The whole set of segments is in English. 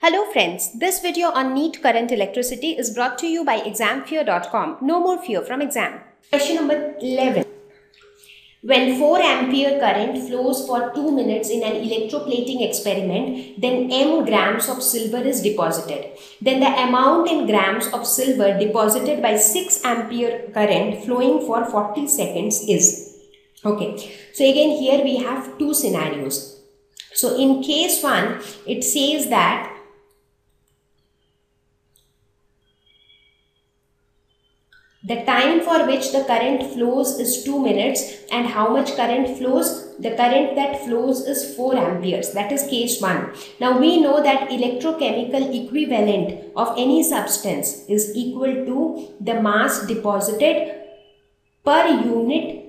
Hello friends, this video on NEET current electricity is brought to you by examfear.com. No more fear from exam. Question number 11. When 4 ampere current flows for 2 minutes in an electroplating experiment, then m grams of silver is deposited. Then the amount in grams of silver deposited by 6 ampere current flowing for 40 seconds is. Okay, so again here we have two scenarios. So in case 1, it says that The time for which the current flows is 2 minutes and how much current flows? The current that flows is 4 amperes. That is case 1. Now we know that electrochemical equivalent of any substance is equal to the mass deposited per unit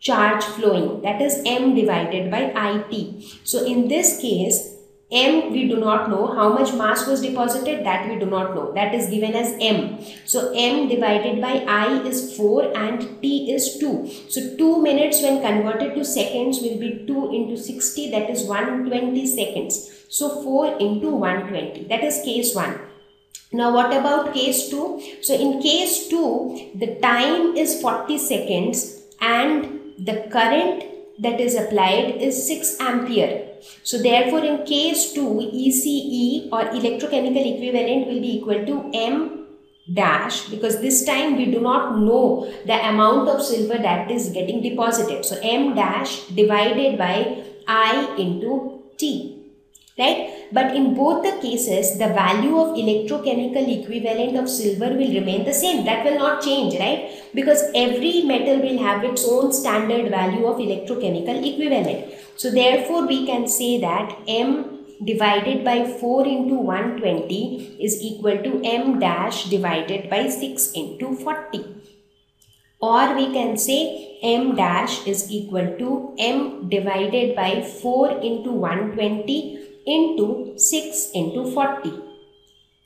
charge flowing that is m divided by it. So in this case m we do not know. How much mass was deposited? That we do not know. That is given as m. So m divided by i is 4 and t is 2 so 2 minutes when converted to seconds will be 2 into 60 that is 120 seconds. So 4 into 120 that is case 1 now what about case 2 so in case 2 the time is 40 seconds and the current that is applied is 6 ampere. So therefore in case 2 ECE or electrochemical equivalent will be equal to M dash because this time we do not know the amount of silver that is getting deposited. So M dash divided by I into T right? But in both the cases, the value of electrochemical equivalent of silver will remain the same. That will not change, right? Because every metal will have its own standard value of electrochemical equivalent. So therefore, we can say that M divided by 4 into 120 is equal to M dash divided by 6 into 40 or we can say m dash is equal to m divided by 4 into 120 into 6 into 40.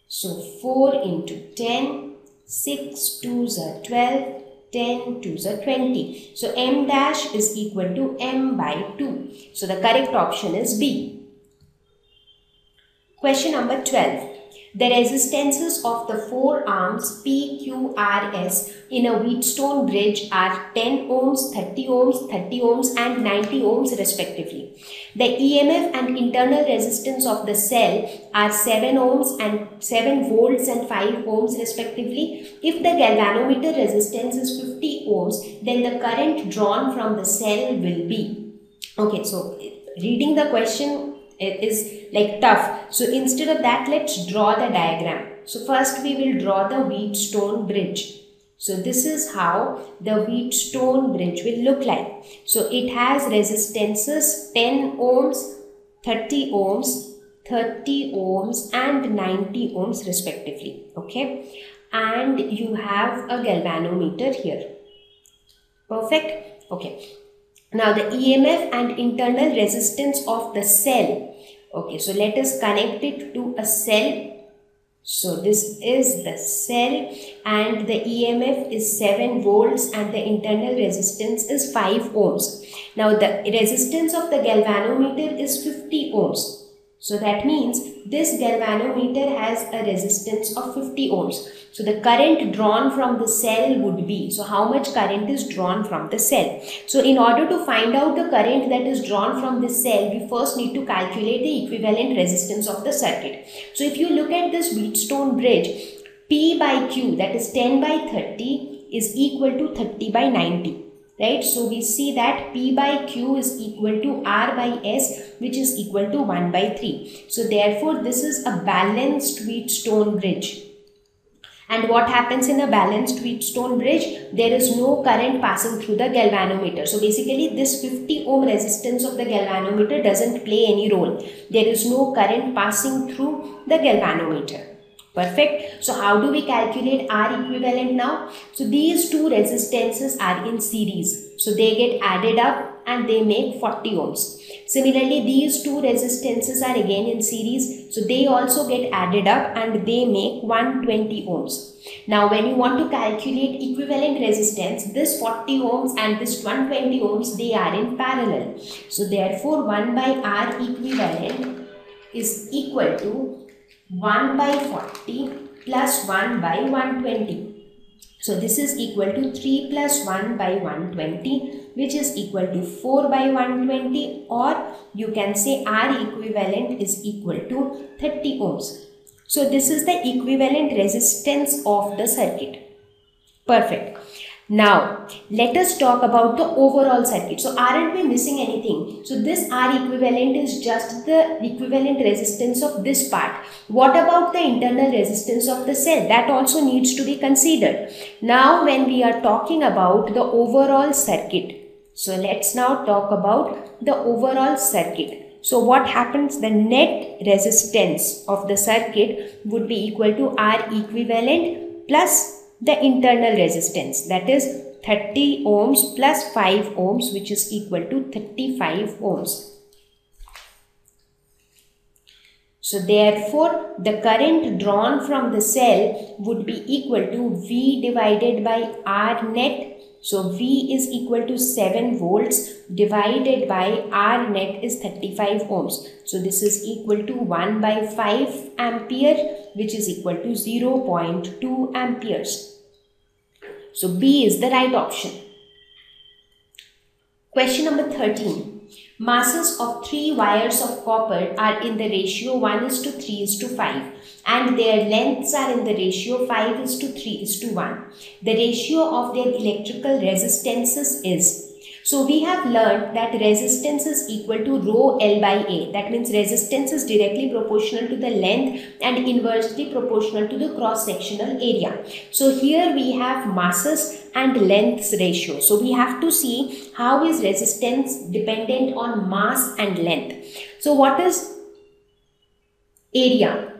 So 4 into 10, 6 2s are 12, 10 2s are 20. So m dash is equal to m by 2. So the correct option is B. Question number 12. The resistances of the four arms PQRS in a Wheatstone bridge are 10 ohms, 30 ohms, 30 ohms and 90 ohms respectively. The EMF and internal resistance of the cell are 7 ohms and 7 volts and 5 ohms respectively. If the galvanometer resistance is 50 ohms, then the current drawn from the cell will be. Okay, so reading the question is like tough. So instead of that, let's draw the diagram. So first we will draw the Wheatstone bridge. So this is how the Wheatstone bridge will look like. So it has resistances 10 ohms, 30 ohms, 30 ohms and 90 ohms respectively. Okay. And you have a galvanometer here. Perfect. Okay. Now the EMF and internal resistance of the cell. Okay, so let us connect it to a cell. So this is the cell and the EMF is 7 volts and the internal resistance is 5 ohms. Now the resistance of the galvanometer is 50 ohms. So that means this galvanometer has a resistance of 50 ohms. So the current drawn from the cell would be, so how much current is drawn from the cell? So in order to find out the current that is drawn from the cell, we first need to calculate the equivalent resistance of the circuit. So if you look at this Wheatstone bridge, P by Q that is 10 by 30 is equal to 30 by 90 right? So we see that p by q is equal to r by s which is equal to 1 by 3 so therefore this is a balanced Wheatstone bridge. And what happens in a balanced Wheatstone bridge? There is no current passing through the galvanometer. So basically this 50 ohm resistance of the galvanometer doesn't play any role. There is no current passing through the galvanometer Perfect. So how do we calculate R equivalent now? So these two resistances are in series. So they get added up and they make 40 ohms. Similarly, these two resistances are again in series. So they also get added up and they make 120 ohms. Now when you want to calculate equivalent resistance, this 40 ohms and this 120 ohms, they are in parallel. So therefore 1 by R equivalent is equal to 1 by 40 plus 1 by 120. So this is equal to 3 plus 1 by 120 which is equal to 4 by 120 or you can say R equivalent is equal to 30 ohms. So this is the equivalent resistance of the circuit. Perfect. Now, let us talk about the overall circuit. So, aren't we missing anything? So, this R equivalent is just the equivalent resistance of this part. What about the internal resistance of the cell? That also needs to be considered. Now, when we are talking about the overall circuit, so let's now talk about the overall circuit. So what happens? The net resistance of the circuit would be equal to R equivalent plus the internal resistance that is 30 ohms plus 5 ohms which is equal to 35 ohms. So therefore the current drawn from the cell would be equal to V divided by R net so V is equal to 7 volts divided by R net is 35 ohms. So this is equal to 1 by 5 ampere which is equal to 0.2 amperes. So B is the right option. Question number 13. Masses of three wires of copper are in the ratio 1 is to 3 is to 5 and their lengths are in the ratio 5 is to 3 is to 1. The ratio of their electrical resistances is so we have learned that resistance is equal to rho L by A. That means resistance is directly proportional to the length and inversely proportional to the cross-sectional area. So here we have masses and lengths ratio. So we have to see how is resistance dependent on mass and length. So what is area?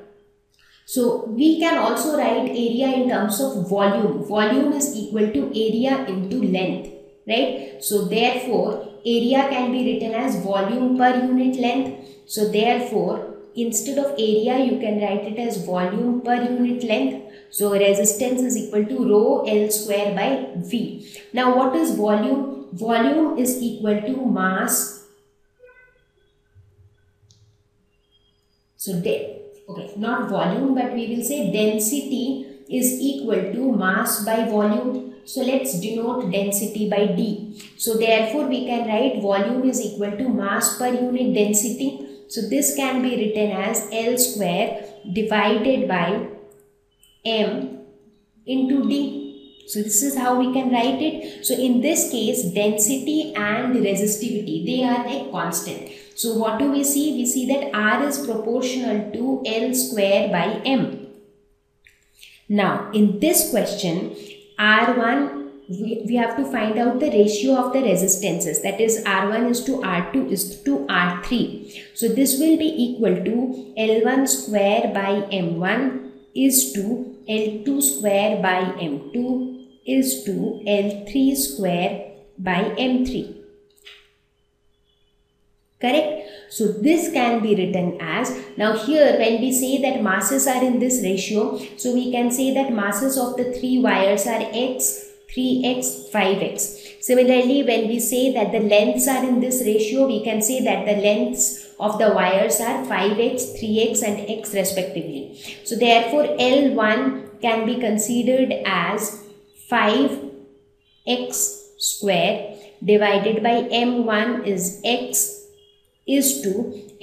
So we can also write area in terms of volume. Volume is equal to area into length right? So therefore, area can be written as volume per unit length. So therefore, instead of area, you can write it as volume per unit length. So resistance is equal to rho L square by V. Now what is volume? Volume is equal to mass. So, okay, not volume, but we will say density is equal to mass by volume so let's denote density by D. So therefore we can write volume is equal to mass per unit density. So this can be written as L square divided by M into D. So this is how we can write it. So in this case density and resistivity they are a constant. So what do we see? We see that R is proportional to L square by M. Now in this question R1 we, we have to find out the ratio of the resistances that is R1 is to R2 is to R3. So this will be equal to L1 square by M1 is to L2 square by M2 is to L3 square by M3 correct? So this can be written as now here when we say that masses are in this ratio so we can say that masses of the three wires are x 3x 5x similarly when we say that the lengths are in this ratio we can say that the lengths of the wires are 5x 3x and x respectively. So therefore l1 can be considered as 5x square divided by m1 is x is to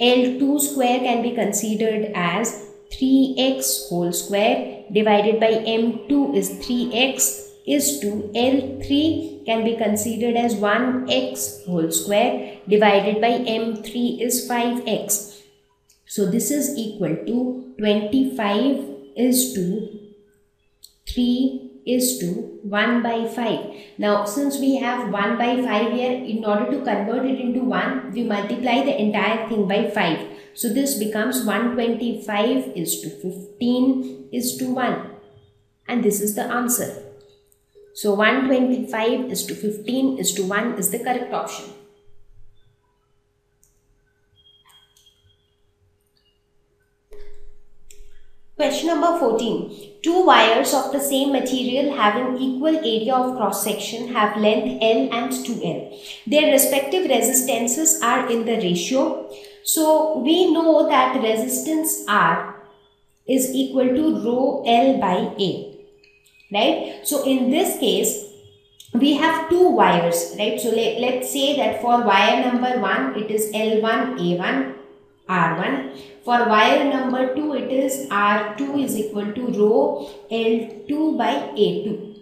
L2 square can be considered as 3x whole square divided by M2 is 3x is to L3 can be considered as 1x whole square divided by M3 is 5x. So this is equal to 25 is to 3 is to 1 by 5. Now since we have 1 by 5 here, in order to convert it into 1, we multiply the entire thing by 5. So this becomes 125 is to 15 is to 1. And this is the answer. So 125 is to 15 is to 1 is the correct option. Question number 14. Two wires of the same material having equal area of cross section have length L and 2L. Their respective resistances are in the ratio. So we know that resistance R is equal to rho L by A, right? So in this case, we have two wires, right? So let, let's say that for wire number 1, it is L1, A1, R1. For wire number 2, it is R2 is equal to rho L2 by A2,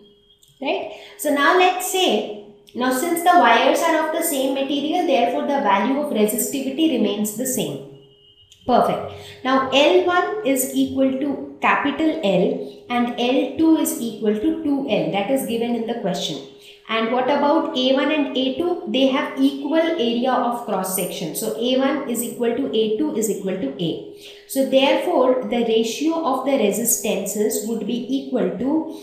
right? So now let's say, now since the wires are of the same material, therefore the value of resistivity remains the same. Perfect. Now L1 is equal to capital L and L2 is equal to 2L that is given in the question. And what about A1 and A2? They have equal area of cross section. So A1 is equal to A2 is equal to A. So therefore the ratio of the resistances would be equal to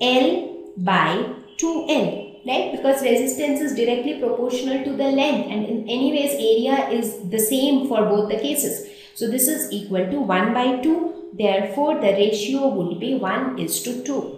L by 2L right because resistance is directly proportional to the length and in anyways area is the same for both the cases so this is equal to 1 by 2 therefore the ratio would be 1 is to 2